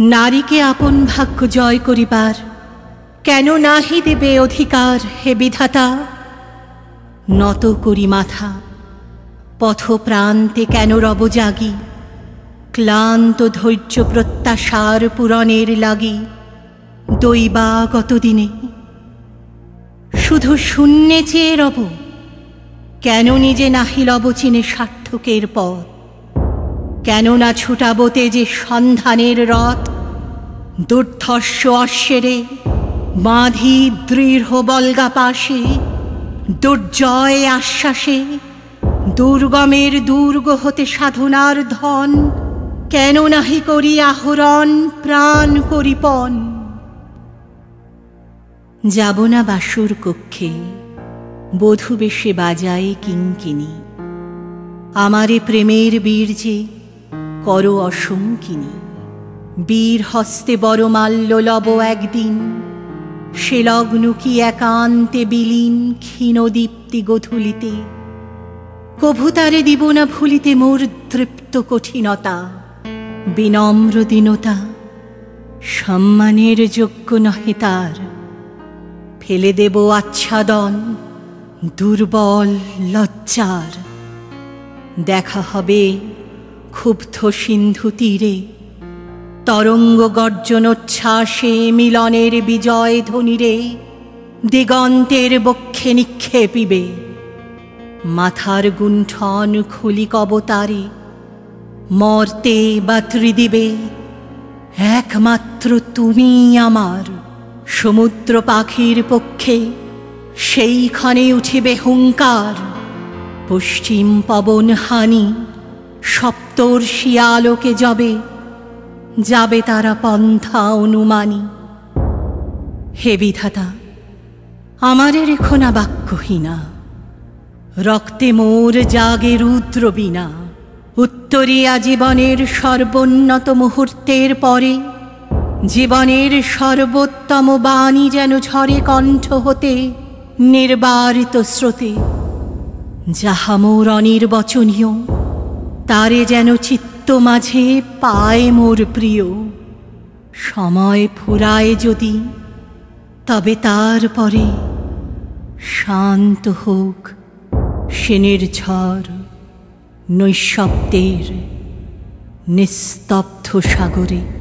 নারীকে আপন ভাগ্য জয় করিবার। কেন নাহি দেবে অধিকার হে বিধাতা? নত করি মাথা। পথ প্রান্তে কেন রব জাগি? ক্লান্ত ধৈর্য প্রত্যাশার পূরণের লাগি। দৈবাগত দিনে। শুধু শূন্যে চেয়ে রব। কেন নিজে নাহি লব চিনে সার্থকের পথ? কেন না ছুটাবতে যে সন্ধানের রথ? দুর্ধর্ষ অশ্বেরে, বাঁধি দৃঢ় বলগা পাশে দুর্জয় আশ্বাসে, দুর্গমের দুর্গ হতে সাধনার ধন, কেন নাহি করি আহরণ, প্রাণ করিপন যাব না বাসুর কক্ষে, বধূ বেশে বাজায় কিঙ্কিনি আমারে প্রেমের বীর্যে কর অসংকিনী বীর হস্তে বড় মাল্য লব একদিন। সে লগ্ন কি একান্তে বিলীন ক্ষীণদীপ্তি গধুলিতে। কভু তারে দিব না ভুলিতে মোর তৃপ্ত কঠিনতা। বিনম্র দীনতা, সম্মানের যোগ্য নহে তার। ফেলে দেব আচ্ছাদন, দুর্বল লজ্জার। দেখা হবে ক্ষুব্ধ সিন্ধু তীরে। তরঙ্গ গর্জনোচ্ছ্বাসে মিলনের বিজয় ধ্বনিরে দিগন্তের বক্ষে নিক্ষেপিবে। মাথার গুণ্ঠন খুলি কবতারে, মর্তে বা ত্রিদিবে, একমাত্র তুমি আমার সমুদ্র পাখির পক্ষে। সেইখানে উঠিবে হুঙ্কার, পশ্চিম পবন হানি সপ্তর্ষি আলোকে যাবে যাবে তারা পন্থা অনুমানী। হে বিধাতা আমারে রেখো না বাক্যহীনা। রক্তে মোর জাগে রুদ্র বিনা উত্তরিয়া জীবনের সর্বোন্নত মুহূর্তের পরে, জীবনের সর্বোত্তম বাণী যেন ঝরে কণ্ঠ হতে নির্বারিত স্রোতে, যাহা মোর অনির্বচনীয়, তারে যেন চিত্ত মাঝে পায় মোর প্রিয়। সময় ফুরায় যদি, তবে তারপরে শান্ত হোক সেনের ঝড়, নৈশব্দের নিস্তব্ধ সাগরে।